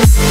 Yes.